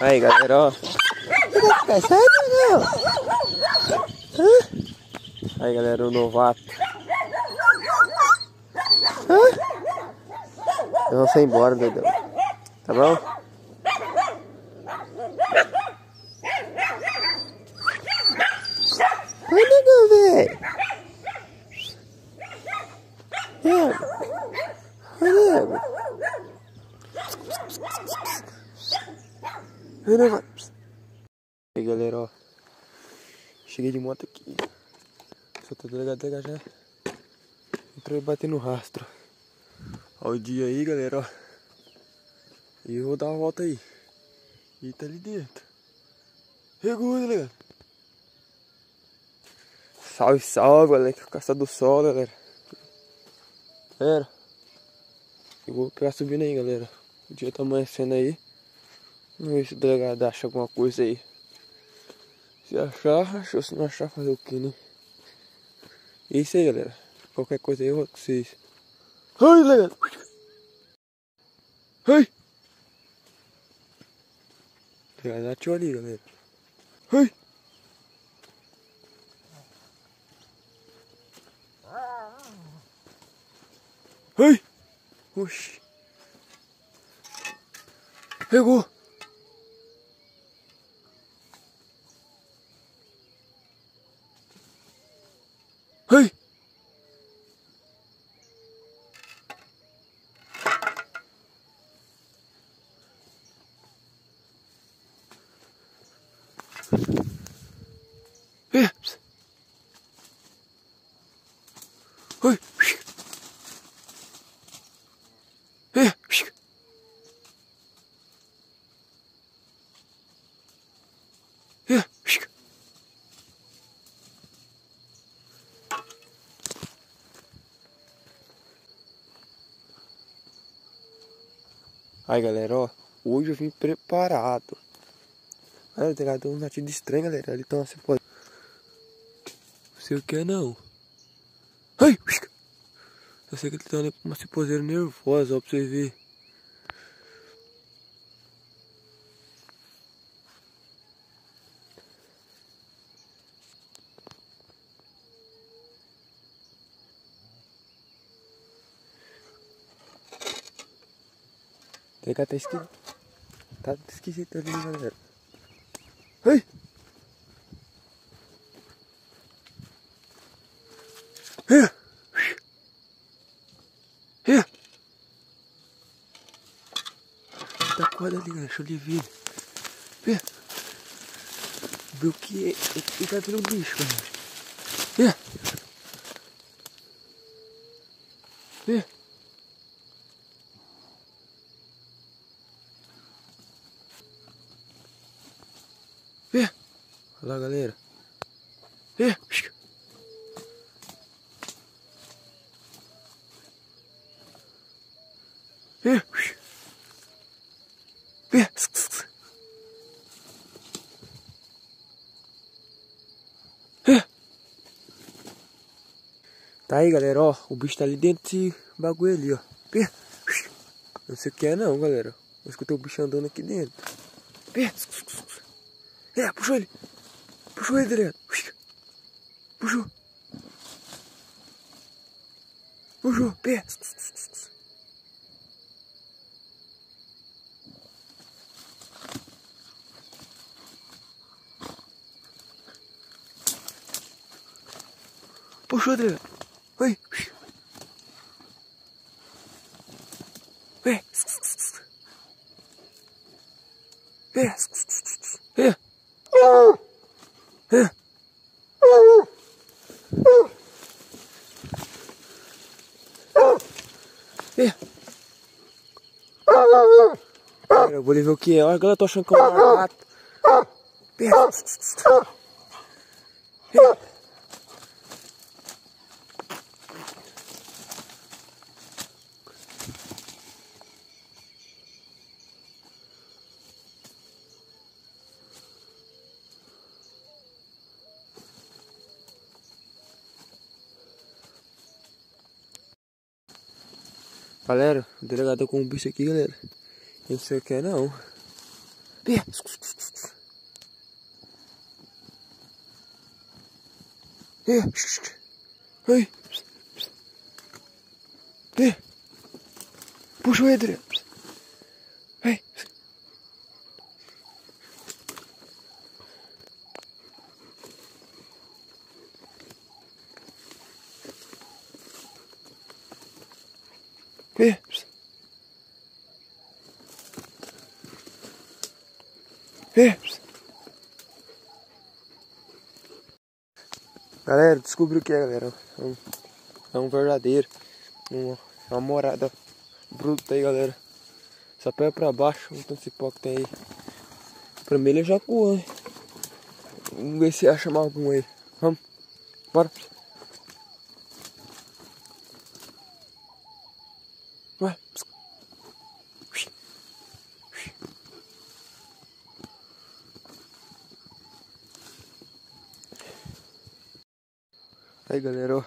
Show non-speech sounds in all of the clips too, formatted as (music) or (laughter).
Aí, galera, ó. Sério, não? Hã? Aí, galera, o novato. Hã? Eu vou sair embora, doidão. Tá bom? Vai, negão, velho. Nego. Nego. Aí, galera, ó. Cheguei de moto aqui. Só tô delegado já. Entrou e bater no rastro. Olha o dia aí, galera, ó. E eu vou dar uma volta aí. E tá ali dentro. Regula, delegado. Salve, salve, galera. Caça do sol, galera. Galera. Eu vou pegar subindo aí, galera. O dia tá amanhecendo aí. Vamos ver se o delegado acha alguma coisa aí. Se achar, achou. Se não achar, fazer o que, né? É isso aí, galera. Qualquer coisa aí eu vou com vocês. Ai, delegado. Ai. Delegado atirou ali, galera. Ai. Ai! Oxi! Pegou! Ai! É. Ai! É. É. Aí galera, ó, hoje eu vim preparado. Olha, tem um latido estranho, galera. Ele tá assim, pode. Não sei o que é não. Ai! Eu sei que ele tá ali com uma ciposeira nervosa, ó, pra vocês verem. Que até esquisito. Tá esquisito ali, galera. Ai! É! É! Tá corda ali, galera. Deixa eu ver. É! Ver o que é. Ele tá vendo um bicho, galera. É! É! É! Olha lá, galera. É! Tá aí, galera, ó. O bicho tá ali dentro desse bagulho ali, ó. Não sei o que é não, galera. Eu escutei o bicho andando aqui dentro. É, puxou ele. Puxou ele, direto. Puxou. Puxou. Pé. Puxou, direto. Oi. Pé. Pé. É. É. É. Cara, eu vou ver o que é. Olha, agora eu tô achando que é. Galera, o delegado com um bicho aqui, galera. Não sei o que é não. Ai. Vem. Puxa o Adriano. Vem. Galera, descobri o que é, galera. É um, é um verdadeiro. Uma, uma morada bruta aí, galera. Só pega pra baixo, o tanto cipó que tem aí. Primeiro já coou, hein? Vamos ver se acha mais algum aí. Vamos. Bora. Vai. Aí galera, ó.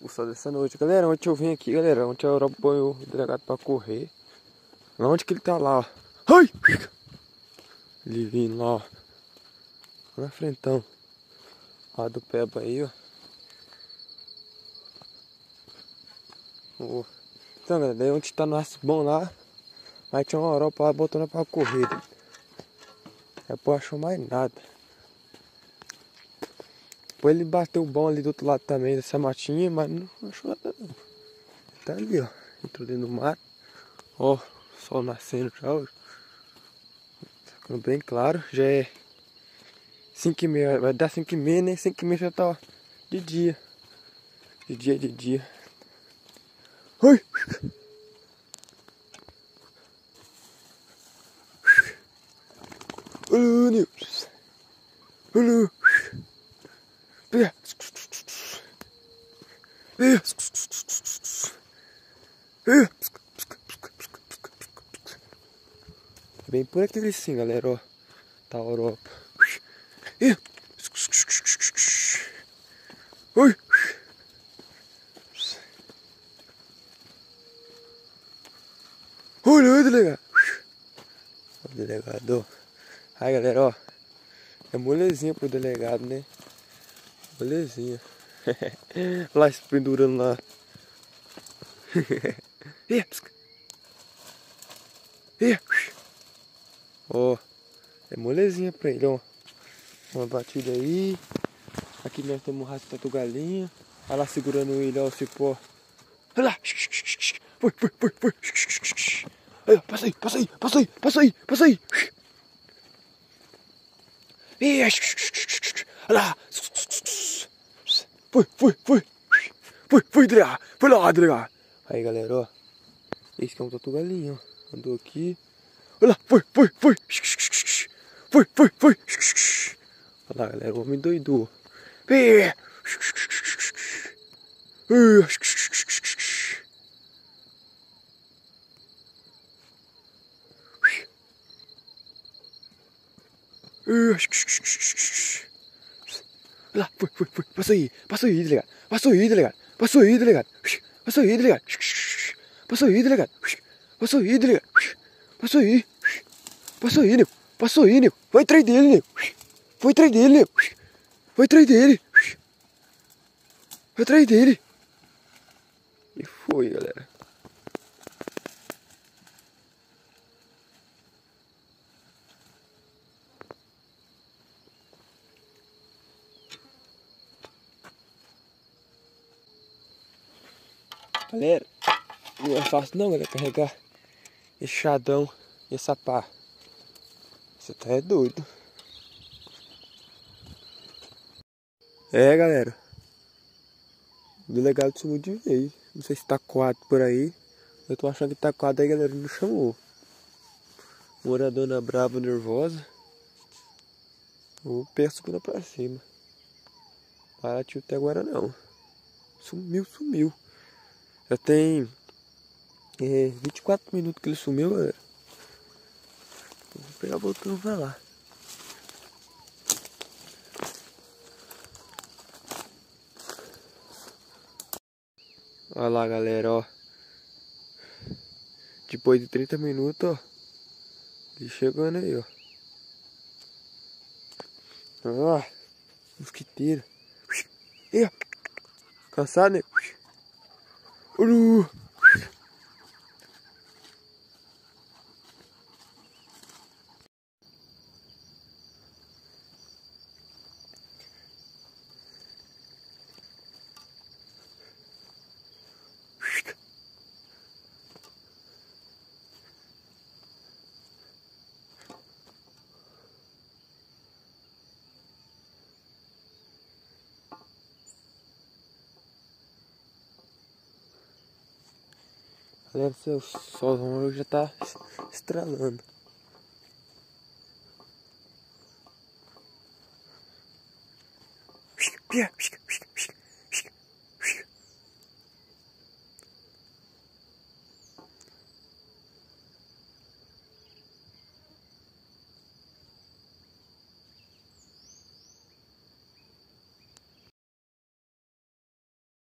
O sol dessa noite. Galera, ontem eu vim aqui, galera. Ontem eu ponho o delegado pra correr. Lá onde que ele tá lá, ó. Ai! Ele vindo lá, ó. Lá na frentão. Lá do Peba aí, ó. ó. Então, galera, daí onde tá nosso bom lá. Aí tinha uma Europa lá botando pra correr. Aí pô, achou mais nada. Depois ele bateu bom ali do outro lado também dessa matinha, mas não achou nada não. Tá ali, ó. Entrou dentro do mar. Ó, sol nascendo já hoje. Ficando bem claro. Já é 5 e meia. Vai dar 5 e meia, nem 5 e meia já tá ó, de dia. De dia, de dia. Oi! Olha, Nilson. Olha. Bem por aqui sim, galera, ó. Tá a Europa. Ih. Olha, olha, delegado. O delegado. Aí, galera, ó. É molezinha pro delegado, né? Molezinha. (laughs) lá se pendurando lá. (laughs) Ó. É molezinha pra ele, ó. Uma batida aí. Aqui nós temos um rato tatu galinha. Olha lá segurando ele, ó, o cipó. Olha lá. Foi, foi, foi, foi. Aí, passa aí, passa aí, passa aí, passa aí, passa aí. Olha lá. Foi, foi, foi. Foi, foi, Drea. Foi lá, Drea. Aí, galera, ó. Esse que é um tatu galinha, ó. Andou aqui. Olha lá, foi, foi, foi. Foi, foi, foi. Olha lá, galera, o homem doidou. Ih. Lá, foi, foi, foi. Passou aí, passou aí, delegado. Passou aí, delegado. Passou aí, delegado. Passou aí, delegado. Passou aí, delegado. Passou aí, delegado. Passou aí. Passou Nil. Passou Nil. Foi atrás dele. Foi atrás dele. Foi atrás dele. Foi atrás dele. E foi, galera. Galera, não é fácil não, galera, carregar esse chadão e essa pá. Você tá é doido. É, galera. Delegado sumiu de vez. Não sei se tá quadro por aí. Eu tô achando que tá quadro aí, galera. Não chamou. Moradona brava, nervosa. Vou pegar segunda pra cima. Paratiu até agora não. Sumiu, sumiu. Já tem é, 24 minutos que ele sumiu, galera. Pegar voltando pra lá. Olha lá, galera, ó. Depois de 30 minutos, ó. E chegando aí, ó. Ó, mosquiteiro. Aí, ó. Cansado, né? Uru. Galera, seu solzão já tá estralando. Pia, pia, pia.